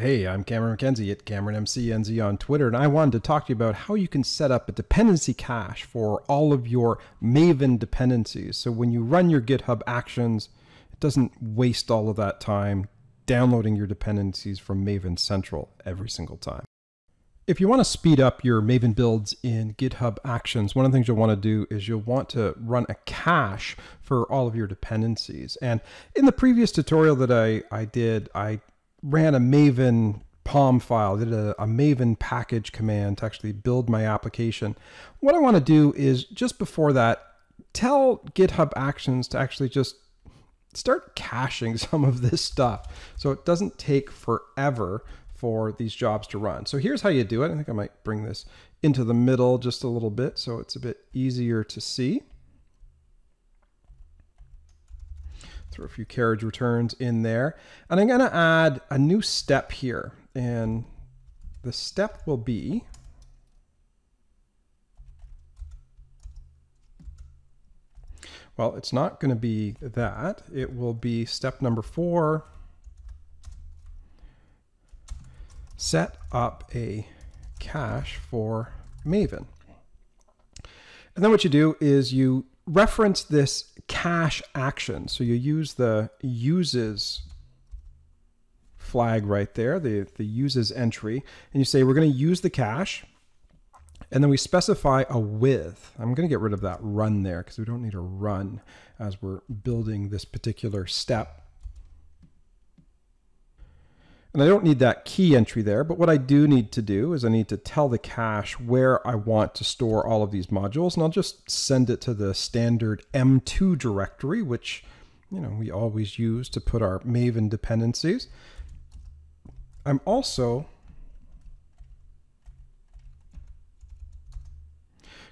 Hey, I'm Cameron McKenzie at CameronMCNZ on Twitter, and I wanted to talk to you about how you can set up a dependency cache for all of your Maven dependencies. So when you run your GitHub actions, it doesn't waste all of that time downloading your dependencies from Maven Central every single time. If you want to speed up your Maven builds in GitHub Actions, one of the things you'll want to do is you'll want to run a cache for all of your dependencies. And in the previous tutorial that I, I did, I ran a Maven POM file, did a, a, Maven package command to actually build my application. What I want to do is just before that, tell GitHub Actions to actually just start caching some of this stuff so it doesn't take forever for these jobs to run. So here's how you do it. I think I might bring this into the middle just a little bit so it's a bit easier to see. Throw a few carriage returns in there. And I'm going to add a new step here. And the step will be Well, it's not going to be that. It will be step number four. Set up a cache for Maven. And then what you do is you reference this cache action. So you use the uses flag right there, the, the uses entry, and you say we're going to use the cache, and then we specify a with. I'm going to get rid of that run there because we don't need a run as we're building this particular step. And I don't need that key entry there, but what I do need to do is I need to tell the cache where I want to store all of these modules, and I'll just send it to the standard M2 directory, which you know we always use to put our Maven dependencies. I'm also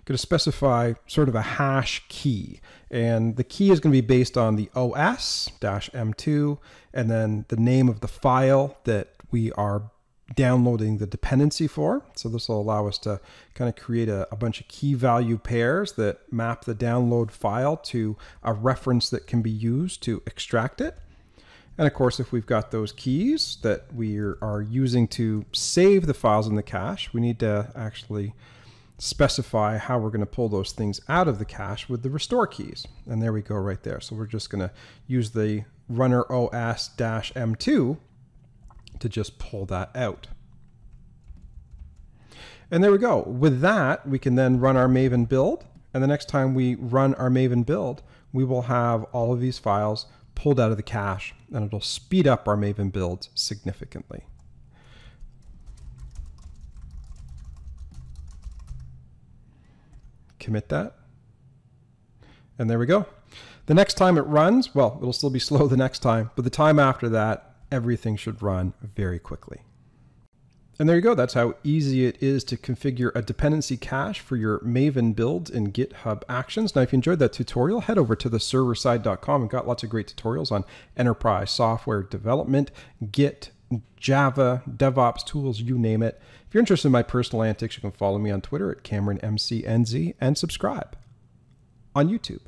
going to specify sort of a hash key. And the key is going to be based on the OS-M2 and then the name of the file that we are downloading the dependency for. So this will allow us to kind of create a, a, bunch of key value pairs that map the download file to a reference that can be used to extract it. And of course, if we've got those keys that we are using to save the files in the cache, we need to actually specify how we're going to pull those things out of the cache with the restore keys. And there we go right there. So we're just going to use the runner os-m2 to just pull that out. And there we go. With that, we can then run our Maven build. And the next time we run our Maven build, we will have all of these files pulled out of the cache and it'll speed up our Maven builds significantly. Commit that. And there we go. The next time it runs, well, it'll still be slow the next time, but the time after that, everything should run very quickly. And there you go. That's how easy it is to configure a dependency cache for your Maven build in GitHub Actions. Now, if you enjoyed that tutorial, head over to theserverside.com. We've got lots of great tutorials on enterprise software development, Git, Java, DevOps tools, you name it. If you're interested in my personal antics, you can follow me on Twitter at CameronMCNZ and subscribe on YouTube.